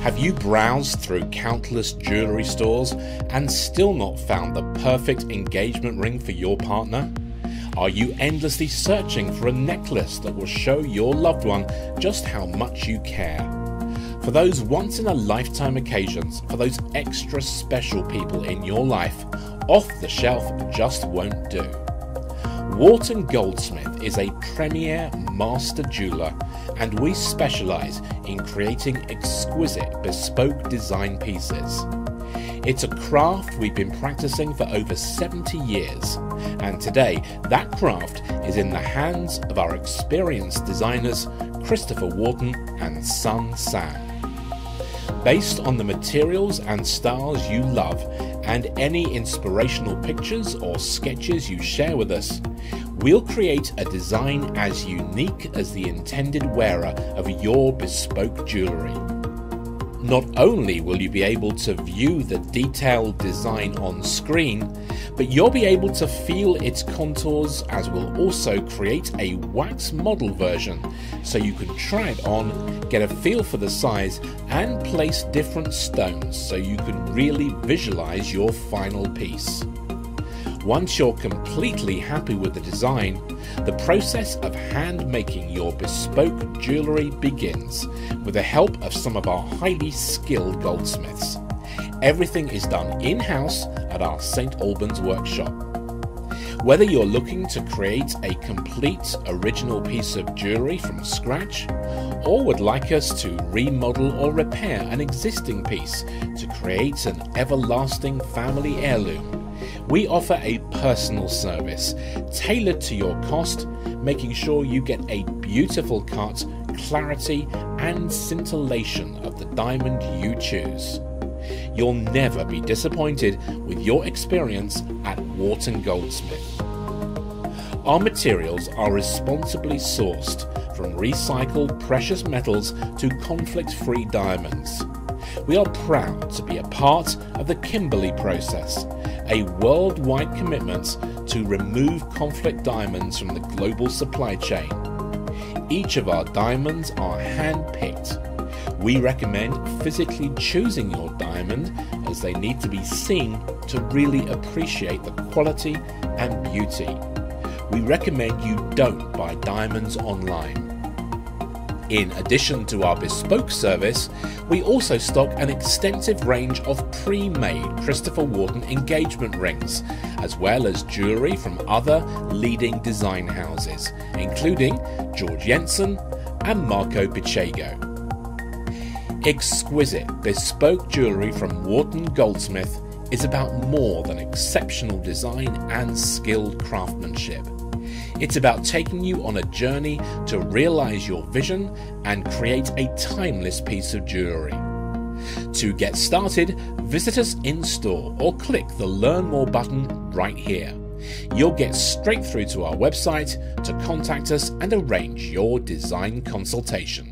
Have you browsed through countless jewellery stores and still not found the perfect engagement ring for your partner? Are you endlessly searching for a necklace that will show your loved one just how much you care? For those once in a lifetime occasions, for those extra special people in your life, off the shelf just won't do. Wharton Goldsmith is a premier master jeweller and we specialise in creating exquisite bespoke design pieces. It's a craft we've been practicing for over 70 years, and today that craft is in the hands of our experienced designers Christopher Wharton and son Sam. Based on the materials and styles you love and any inspirational pictures or sketches you share with us, we'll create a design as unique as the intended wearer of your bespoke jewellery. Not only will you be able to view the detailed design on screen, but you'll be able to feel its contours as we'll also create a wax model version so you can try it on, get a feel for the size, and place different stones so you can really visualize your final piece. Once you're completely happy with the design, the process of hand making your bespoke jewellery begins with the help of some of our highly skilled goldsmiths. Everything is done in house at our St Albans workshop. Whether you're looking to create a complete original piece of jewellery from scratch, or would like us to remodel or repair an existing piece to create an everlasting family heirloom, we offer a personal service tailored to your cost, making sure you get a beautiful cut, clarity, and scintillation of the diamond you choose. You'll never be disappointed with your experience at Wharton Goldsmith. Our materials are responsibly sourced from recycled precious metals to conflict free diamonds. We are proud to be a part of the Kimberley process a worldwide commitment to remove conflict diamonds from the global supply chain. Each of our diamonds are hand picked. We recommend physically choosing your diamond as they need to be seen to really appreciate the quality and beauty. We recommend you don't buy diamonds online. In addition to our bespoke service, we also stock an extensive range of pre made Christopher Wharton engagement rings, as well as jewellery from other leading design houses, including Georg Jensen and Marco Bicego. Exquisite bespoke jewellery from Wharton Goldsmith is about more than exceptional design and skilled craftsmanship. It's about taking you on a journey to realize your vision and create a timeless piece of jewelry. To get started, visit us in store or click the Learn More button right here. You'll get straight through to our website to contact us and arrange your design consultation.